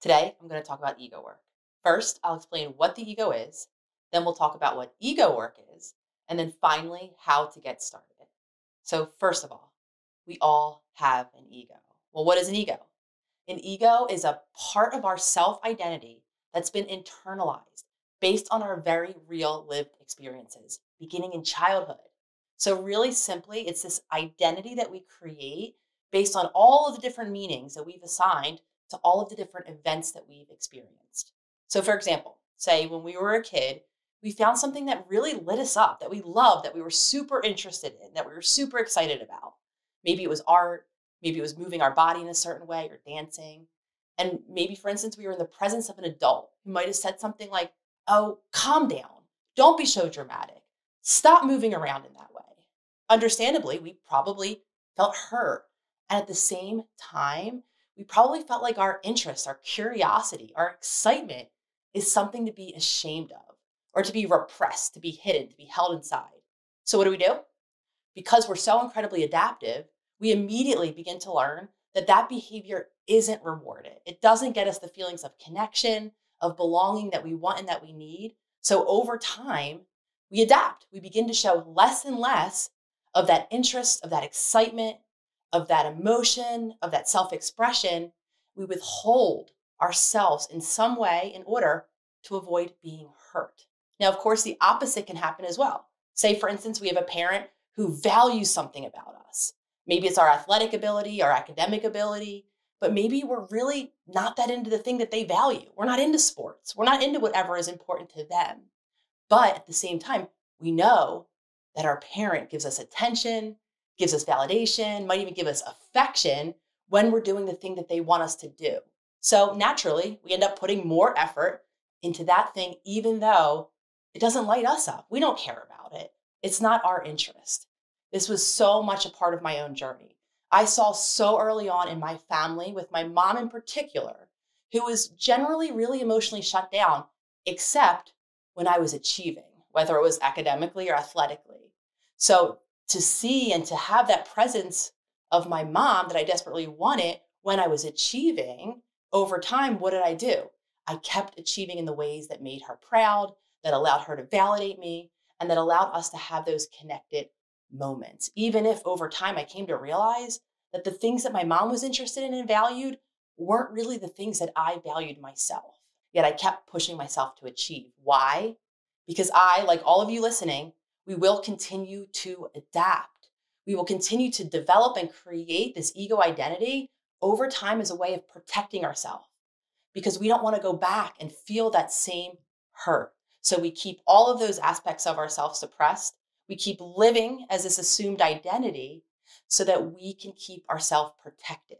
Today, I'm going to talk about ego work. First, I'll explain what the ego is, then we'll talk about what ego work is, and then finally, how to get started. So, first of all, we all have an ego. Well, what is an ego? An ego is a part of our self identity that's been internalized based on our very real lived experiences, beginning in childhood. So, really simply, it's this identity that we create based on all of the different meanings that we've assigned to all of the different events that we've experienced. So, for example, say when we were a kid, we found something that really lit us up, that we loved, that we were super interested in, that we were super excited about. Maybe it was art, maybe it was moving our body in a certain way or dancing. And maybe, for instance, we were in the presence of an adult who might have said something like, Oh, calm down. Don't be so dramatic. Stop moving around in that way. Understandably, we probably felt hurt. And at the same time, we probably felt like our interest, our curiosity, our excitement is something to be ashamed of or to be repressed, to be hidden, to be held inside. So, what do we do? Because we're so incredibly adaptive, we immediately begin to learn that that behavior isn't rewarded. It doesn't get us the feelings of connection, of belonging that we want and that we need. So, over time, we adapt. We begin to show less and less of that interest, of that excitement, of that emotion, of that self expression. We withhold ourselves in some way in order to avoid being hurt. Now, of course, the opposite can happen as well. Say, for instance, we have a parent who values something about us. Maybe it's our athletic ability, our academic ability, but maybe we're really not that into the thing that they value. We're not into sports. We're not into whatever is important to them. But at the same time, we know that our parent gives us attention, gives us validation, might even give us affection when we're doing the thing that they want us to do. So naturally, we end up putting more effort into that thing, even though it doesn't light us up. We don't care about it. It's not our interest. This was so much a part of my own journey. I saw so early on in my family, with my mom in particular, who was generally really emotionally shut down, except when I was achieving, whether it was academically or athletically. So to see and to have that presence of my mom that I desperately wanted when I was achieving, over time, what did I do? I kept achieving in the ways that made her proud, that allowed her to validate me, and that allowed us to have those connected moments. Even if over time I came to realize that the things that my mom was interested in and valued weren't really the things that I valued myself. Yet I kept pushing myself to achieve. Why? Because I, like all of you listening, we will continue to adapt. We will continue to develop and create this ego identity over time as a way of protecting ourselves because we don't want to go back and feel that same hurt. So we keep all of those aspects of ourselves suppressed. We keep living as this assumed identity so that we can keep ourselves protected.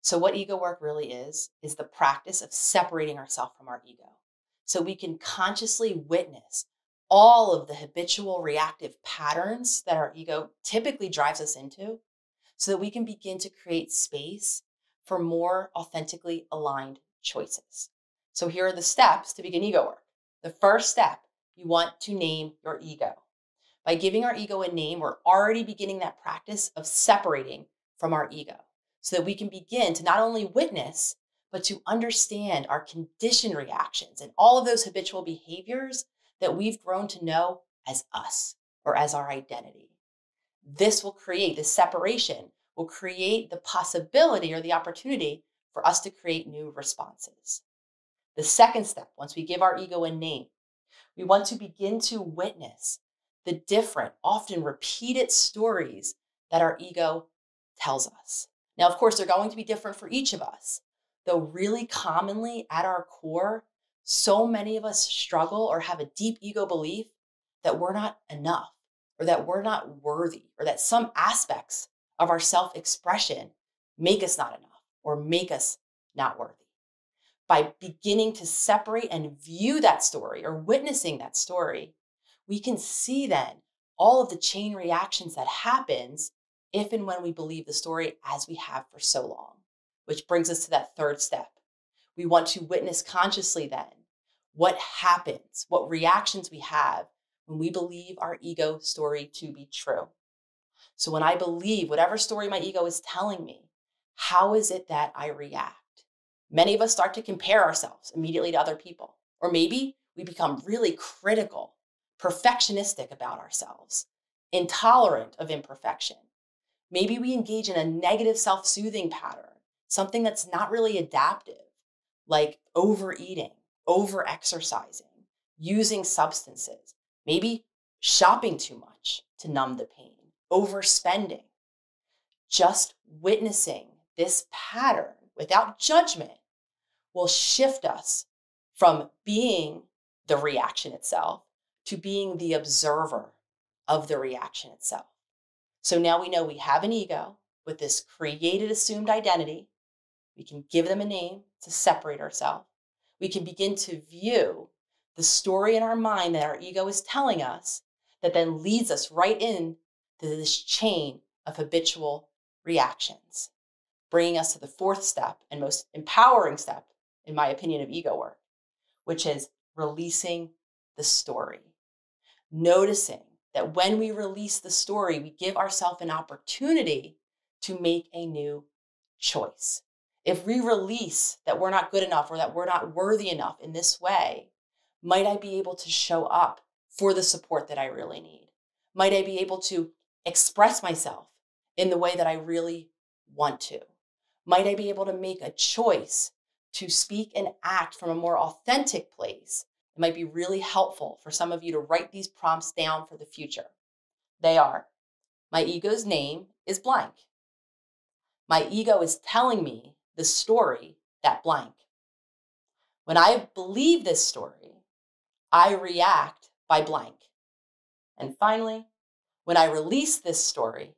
So, what ego work really is, is the practice of separating ourselves from our ego. So we can consciously witness all of the habitual reactive patterns that our ego typically drives us into so that we can begin to create space for more authentically aligned choices. So, here are the steps to begin ego work. The first step, you want to name your ego. By giving our ego a name, we're already beginning that practice of separating from our ego so that we can begin to not only witness, but to understand our conditioned reactions and all of those habitual behaviors that we've grown to know as us or as our identity. This will create, this separation will create the possibility or the opportunity for us to create new responses. The second step, once we give our ego a name, we want to begin to witness the different, often repeated stories that our ego tells us. Now, of course, they're going to be different for each of us, though, really commonly at our core, so many of us struggle or have a deep ego belief that we're not enough, or that we're not worthy, or that some aspects of our self expression make us not enough or make us not worthy by beginning to separate and view that story or witnessing that story, we can see then all of the chain reactions that happens if and when we believe the story as we have for so long. Which brings us to that third step. We want to witness consciously then what happens, what reactions we have when we believe our ego story to be true. So when I believe whatever story my ego is telling me, how is it that I react? Many of us start to compare ourselves immediately to other people. Or maybe we become really critical, perfectionistic about ourselves, intolerant of imperfection. Maybe we engage in a negative self soothing pattern, something that's not really adaptive, like overeating, over exercising, using substances, maybe shopping too much to numb the pain, overspending. Just witnessing this pattern without judgment will shift us from being the reaction itself to being the observer of the reaction itself. So now we know we have an ego with this created assumed identity. We can give them a name to separate ourselves. We can begin to view the story in our mind that our ego is telling us that then leads us right in to this chain of habitual reactions, bringing us to the fourth step and most empowering step, in my opinion, of ego work, which is releasing the story. Noticing that when we release the story, we give ourselves an opportunity to make a new choice. If we release that we're not good enough or that we're not worthy enough in this way, might I be able to show up for the support that I really need? Might I be able to express myself in the way that I really want to? Might I be able to make a choice to speak and act from a more authentic place? It might be really helpful for some of you to write these prompts down for the future. They are My ego's name is blank. My ego is telling me the story that blank. When I believe this story, I react by blank. And finally, when I release this story,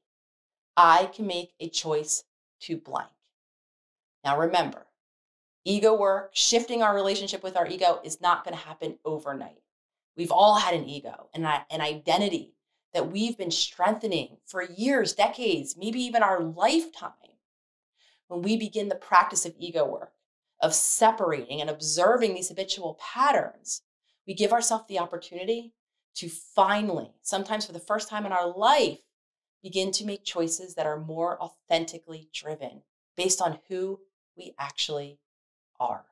I can make a choice to blank. Now remember, ego work, shifting our relationship with our ego is not going to happen overnight. We've all had an ego and an identity that we've been strengthening for years, decades, maybe even our lifetime. When we begin the practice of ego work, of separating and observing these habitual patterns, we give ourselves the opportunity to finally, sometimes for the first time in our life, begin to make choices that are more authentically driven based on who we actually are.